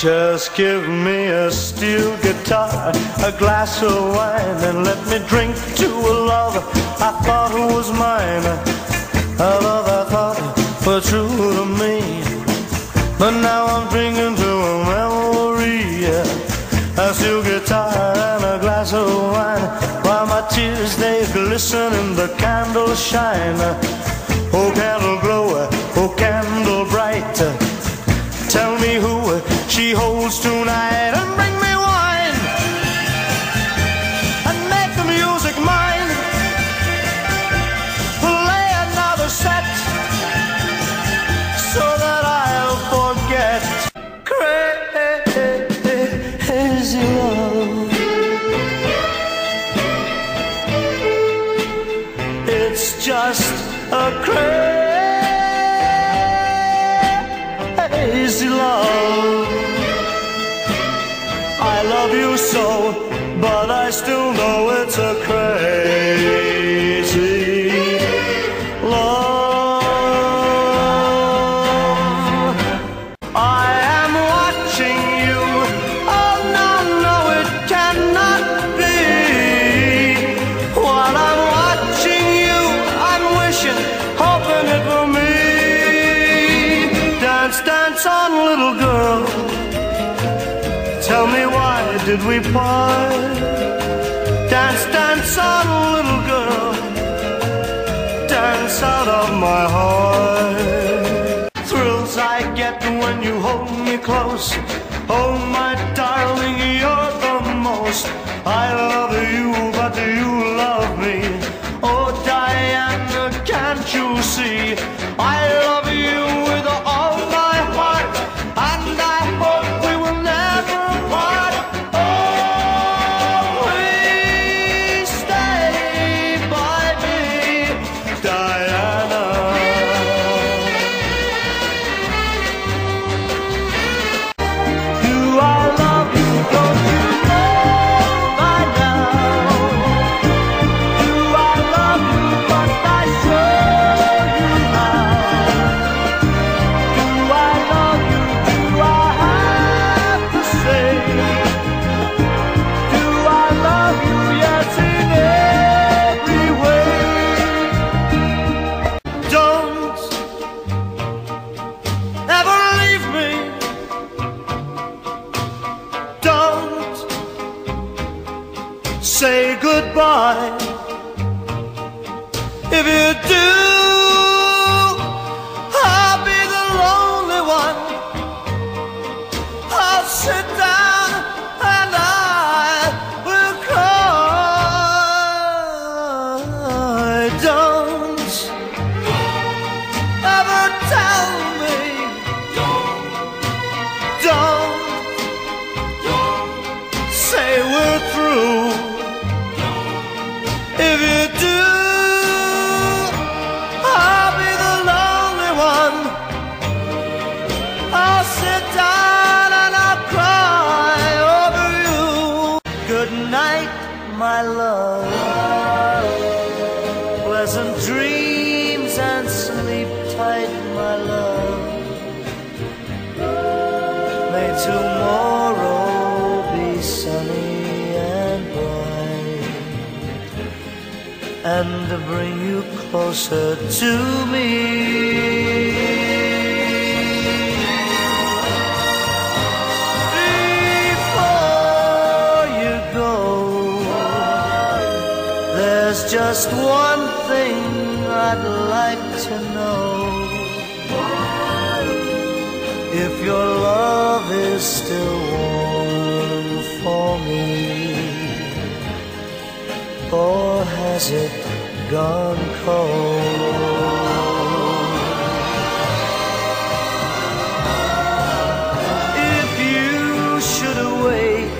Just give me a steel guitar, a glass of wine, and let me drink to a love I thought was mine. A love I thought was true to me. But now I'm drinking to a memory. A steel guitar and a glass of wine, while my tears they glisten in the candles shine. Oh, candle glow, oh, candle bright. Tell me who she holds tonight and bring me wine and make the music mine. Play another set so that I'll forget crazy love. It's just a crazy love. Love you so, but I still know it's a crazy did we part? Dance, dance on, oh, little girl. Dance out of my heart. Thrills I get when you hold me close. Oh, my darling, you're the most. I love you, but you say goodbye. If you do, I'll be the lonely one. I'll sit down and I will cry. Don't May tomorrow be sunny and bright and bring you closer to me. Before you go, there's just one thing I'd like to know. If your is still warm for me, or has it gone cold? If you should awake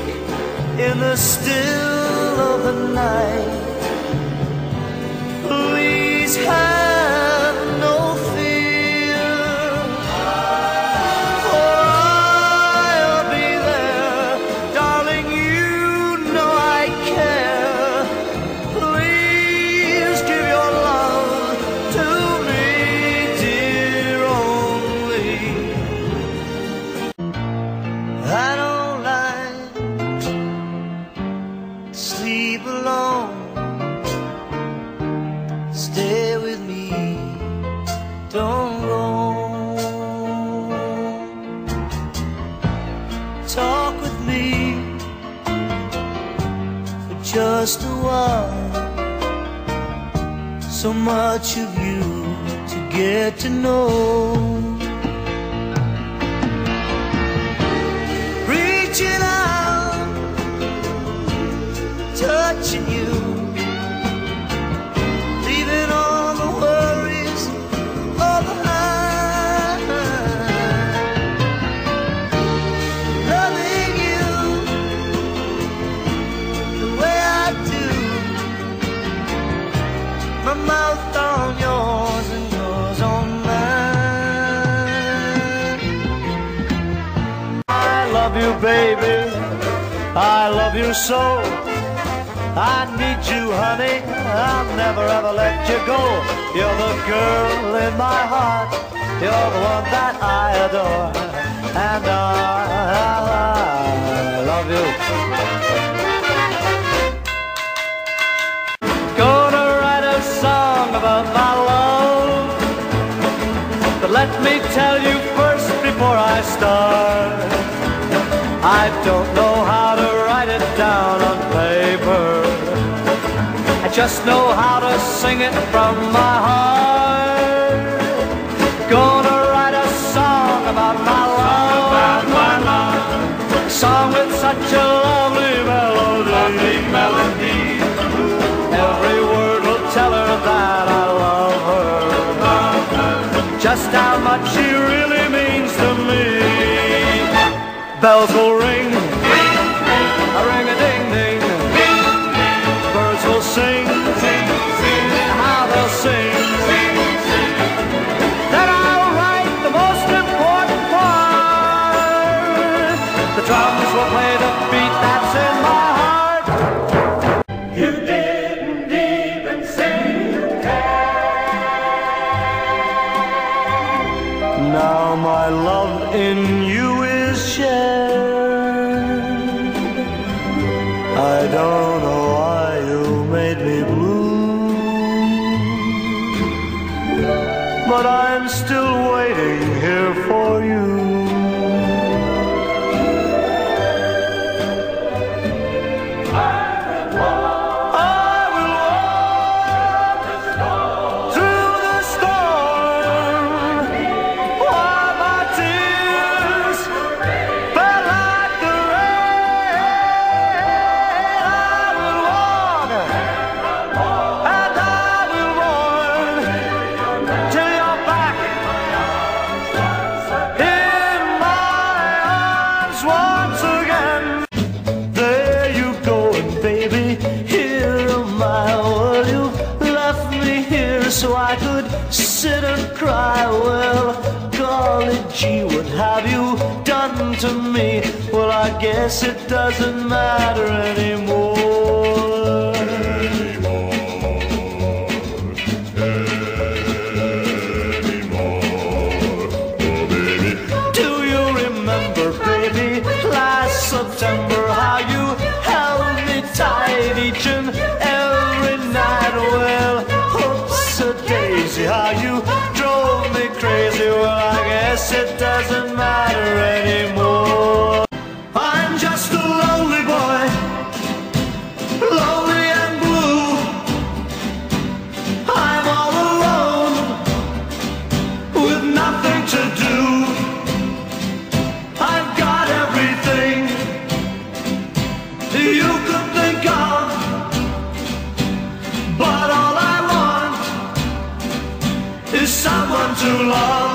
in the still of the night, please have just a while. So much of you to get to know. Baby. I love you so. I need you, honey. I'll never ever let you go. You're the girl in my heart. You're the one that I adore. And I, I love you. Gonna write a song about my love. But let me tell you first before I start. I don't know how to write it down on paper. I just know how to sing it from my heart. Gonna write a song about my love. About my love. Song with such a lovely melody. Lovely melody. Every word will tell her that I love her. Just how much she really means to me. Bells will ring, I don't know why you made me blue, but I'm still waiting here for you. I cry. Well, golly gee, what have you done to me? Well, I guess it doesn't matter anymore. Do you remember, baby, last September? too long.